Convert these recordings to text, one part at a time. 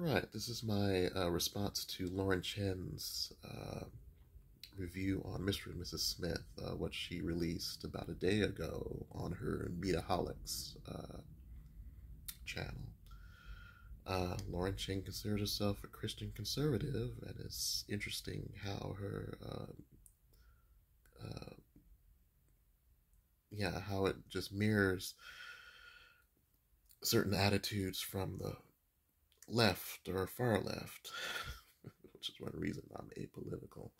Right, this is my uh, response to Lauren Chen's uh, review on Mr. and Mrs. Smith, uh, what she released about a day ago on her Mediaholics uh, channel. Uh, Lauren Chen considers herself a Christian conservative, and it's interesting how her, uh, uh, yeah, how it just mirrors certain attitudes from the left or far left, which is one reason I'm apolitical.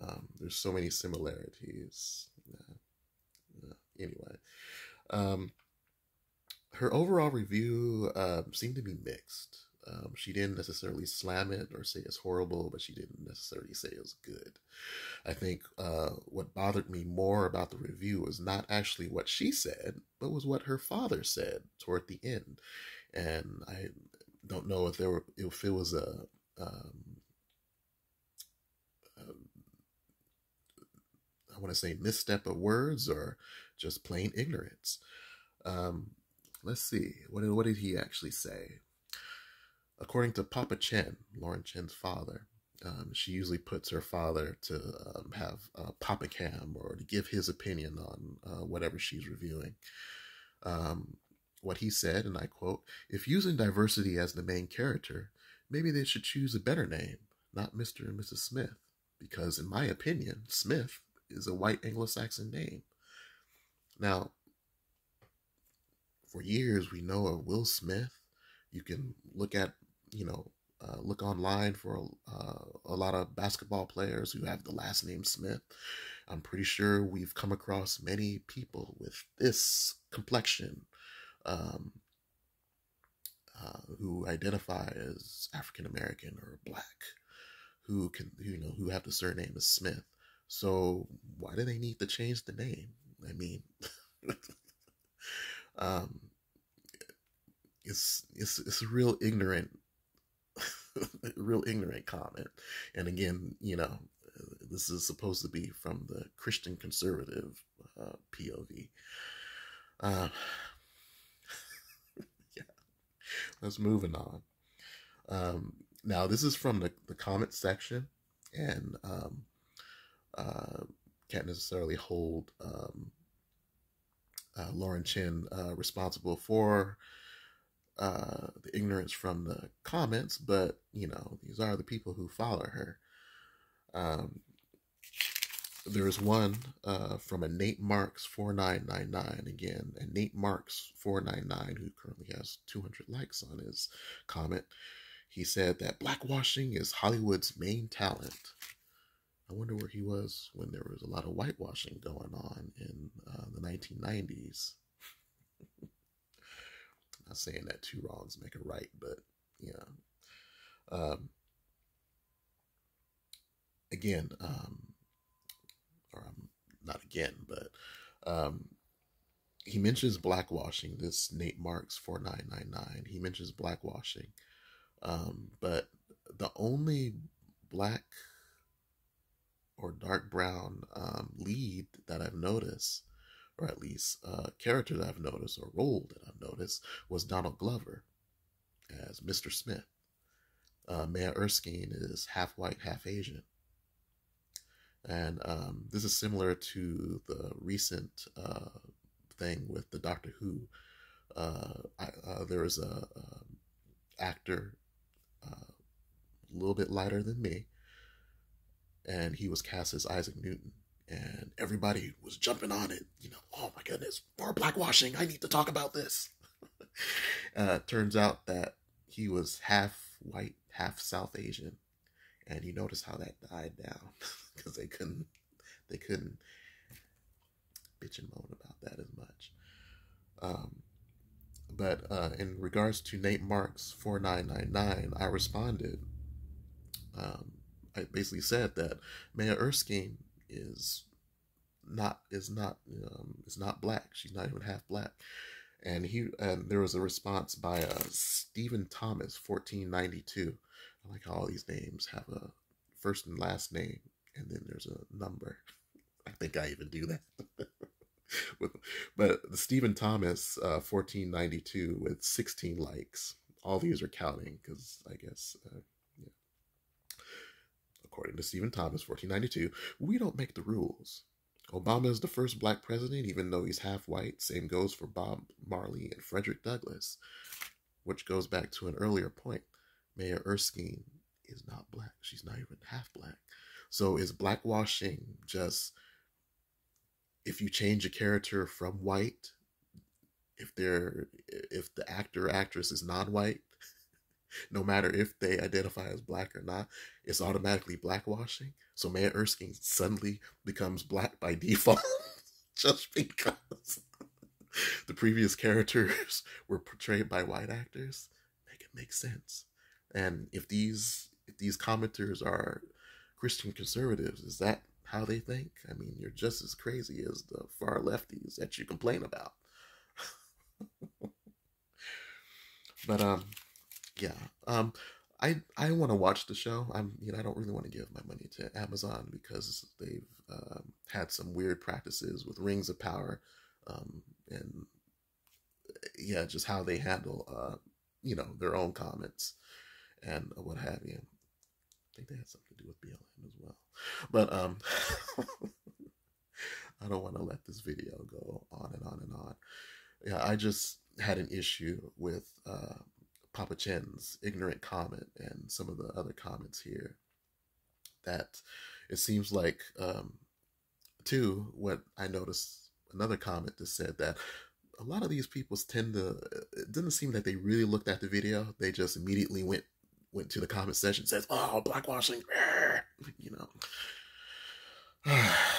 Um, there's so many similarities. Anyway, um, her overall review uh, seemed to be mixed. Um, she didn't necessarily slam it or say it's horrible, but she didn't necessarily say it was good. I think uh, what bothered me more about the review was not actually what she said, but was what her father said toward the end. And I don't know if there were, if it was a, um, um I want to say misstep of words or just plain ignorance. Um, let's see. What did, what did he actually say? According to Papa Chen, Lauren Chen's father, um, she usually puts her father to um, have a Papa Cam or to give his opinion on uh, whatever she's reviewing. Um, what he said, and I quote, if using diversity as the main character, maybe they should choose a better name, not Mr. and Mrs. Smith, because in my opinion, Smith is a white Anglo Saxon name. Now, for years we know of Will Smith. You can look at, you know, uh, look online for uh, a lot of basketball players who have the last name Smith. I'm pretty sure we've come across many people with this complexion um, uh, who identify as African American or black, who can, you know, who have the surname of Smith. So why do they need to change the name? I mean, um, it's it's it's a real ignorant, real ignorant comment. And again, you know, this is supposed to be from the Christian conservative uh, POV. Uh, let's moving on. Um, now this is from the, the comment section, and um, uh, can't necessarily hold um, uh, Lauren Chen uh, responsible for uh, the ignorance from the comments, but you know these are the people who follow her. Um, there's one uh, from a Nate Marks 4999 again, and Nate Marks 499, who currently has 200 likes on his comment. He said that blackwashing is Hollywood's main talent. I wonder where he was when there was a lot of whitewashing going on in uh, the 1990s. Not saying that two wrongs make a right, but yeah. Um, again, um, or um, not again, but um, he mentions blackwashing. This Nate Marks four nine nine nine. He mentions blackwashing, um, but the only black or dark brown um, lead that I've noticed, or at least uh, character that I've noticed, or role that I've noticed, was Donald Glover as Mr. Smith. Uh, Maya Erskine is half white, half Asian. And um, this is similar to the recent uh, thing with the Doctor Who. Uh, I, uh, there was a, um, actor uh, a little bit lighter than me and he was cast as Isaac Newton. And everybody was jumping on it. You know, oh my goodness, more blackwashing. I need to talk about this. uh, turns out that he was half white, half South Asian, and you notice how that died down because they couldn't, they couldn't bitch and moan about that as much. Um, but uh, in regards to Nate Marks 4999, I responded um, I basically said that Maya Erskine is not is not um, is not black. She's not even half black. And he and there was a response by uh, Stephen Thomas, fourteen ninety two. I like how all these names have a first and last name, and then there's a number. I think I even do that. but Stephen Thomas, uh, fourteen ninety two, with sixteen likes all these are counting because I guess, uh, yeah. According to Stephen Thomas, 1492, we don't make the rules. Obama is the first black president, even though he's half white. Same goes for Bob Marley and Frederick Douglass, which goes back to an earlier point. Maya Erskine is not black. She's not even half black. So is blackwashing just if you change a character from white, if they're if the actor or actress is non-white, no matter if they identify as black or not, it's automatically blackwashing. So Maya Erskine suddenly becomes black by default just because the previous characters were portrayed by white actors. Make it make sense. And if these if these commenters are Christian conservatives, is that how they think? I mean, you're just as crazy as the far lefties that you complain about. but um yeah. Um I I want to watch the show. I'm you know I don't really want to give my money to Amazon because they've um, had some weird practices with Rings of Power, um, and yeah, just how they handle uh, you know their own comments and what have you. I think they had something to do with BLM as well, but um, I don't want to let this video go on and on and on. Yeah, I just had an issue with uh, Papa Chen's ignorant comment and some of the other comments here. That it seems like, um, too, what I noticed another comment that said that a lot of these people tend to it didn't seem that they really looked at the video they just immediately went went to the comment section says oh blackwashing you know